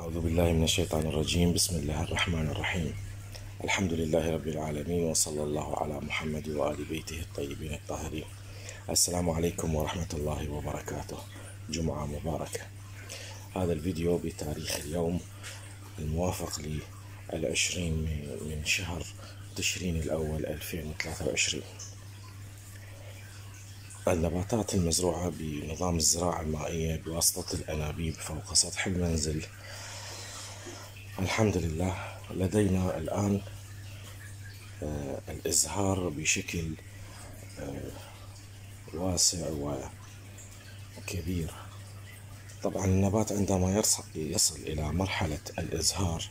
أعوذ بالله من الشيطان الرجيم. بسم الله الرحمن الرحيم. الحمد لله رب العالمين وصلى الله على محمد وآل بيته الطيبين الطاهرين. السلام عليكم ورحمة الله وبركاته. جمعة مباركة. هذا الفيديو بتاريخ اليوم الموافق للعشرين من شهر تشرين الأول 2023 النباتات المزروعة بنظام الزراعة المائية بواسطة الأنابيب فوق سطح المنزل الحمد لله لدينا الآن آه، الإزهار بشكل آه، واسع وكبير. طبعا النبات عندما يصل إلى مرحلة الإزهار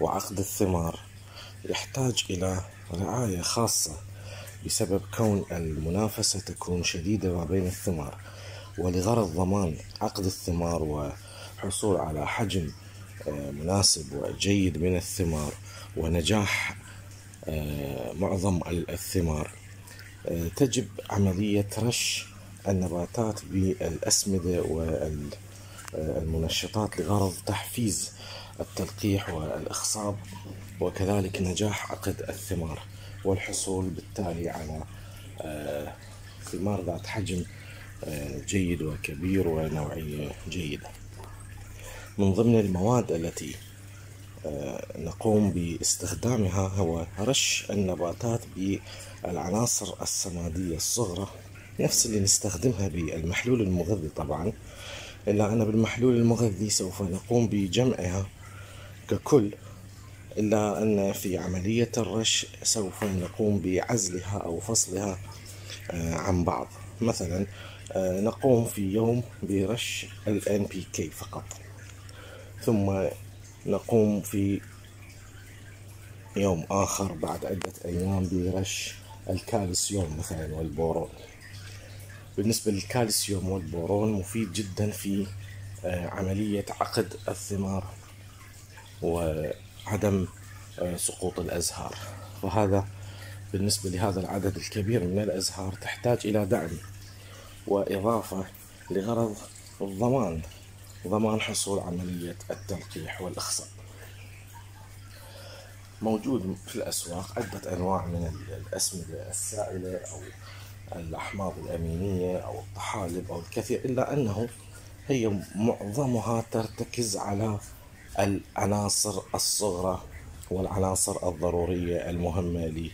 وعقد الثمار يحتاج إلى رعاية خاصة بسبب كون المنافسة تكون شديدة ما بين الثمار ولغرض ضمان عقد الثمار وحصول على حجم مناسب وجيد من الثمار ونجاح آه، معظم الثمار. آه، تجب عملية رش النباتات بالأسمدة والمنشطات لغرض تحفيز التلقيح والإخصاب وكذلك نجاح عقد الثمار. والحصول بالتالي على ثمار ذات حجم جيد وكبير ونوعية جيدة. من ضمن المواد التي آه، نقوم باستخدامها هو رش النباتات بالعناصر السمادية الصغرى. نفس اللي نستخدمها بالمحلول المغذي طبعا إلا أن بالمحلول المغذي سوف نقوم بجمعها ككل إلا أن في عملية الرش سوف نقوم بعزلها أو فصلها آه، عن بعض. مثلا آه، نقوم في يوم برش ال NPK فقط. ثم نقوم في يوم آخر بعد عدة أيام برش الكالسيوم مثلا والبورون. بالنسبة للكالسيوم والبورون مفيد جدا في آه، عملية عقد الثمار وعدم آه، سقوط الأزهار. فهذا بالنسبة لهذا العدد الكبير من الأزهار تحتاج إلى دعم وإضافة لغرض الضمان. ضمان حصول عملية التلقيح والإخصاب موجود في الأسواق عدة أنواع من الأسمدة السائلة أو الأحماض الأمينية أو الطحالب أو الكثير إلا أنه هي معظمها ترتكز على العناصر الصغرى والعناصر الضرورية المهمة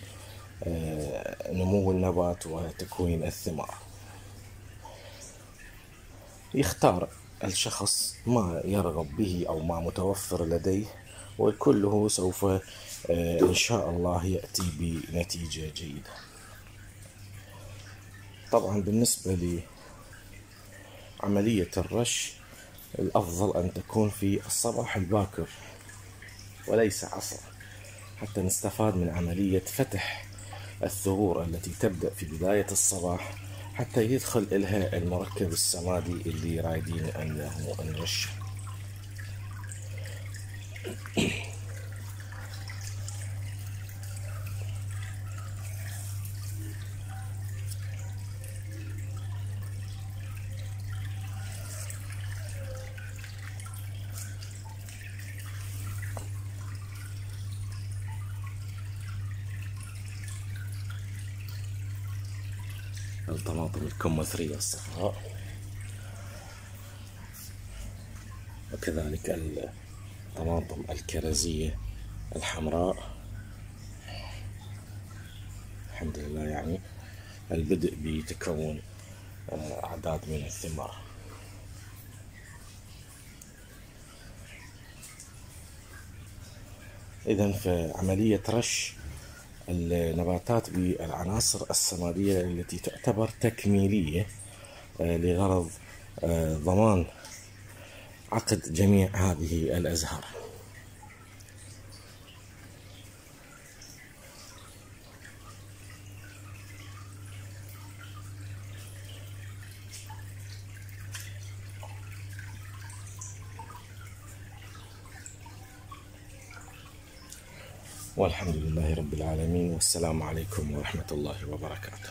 لنمو النبات وتكوين الثمار. يختار الشخص ما يرغب به أو ما متوفر لديه وكله سوف آه، إن شاء الله يأتي بنتيجة جيدة. طبعا بالنسبة لعملية الرش الأفضل أن تكون في الصباح الباكر وليس عصر حتى نستفاد من عملية فتح الثغور التي تبدأ في بداية الصباح. حتى يدخل إلها المركب السمادي اللي رايدين أنه نرشه الطماطم الكمثرية الصفراء وكذلك الطماطم الكرزية الحمراء. الحمد لله يعني البدء بتكون أعداد من الثمار. إذا في عملية رش النباتات بالعناصر السمادية التي تعتبر تكميلية آه، لغرض آه، ضمان عقد جميع هذه الأزهار. والحمد لله رب العالمين والسلام عليكم ورحمة الله وبركاته.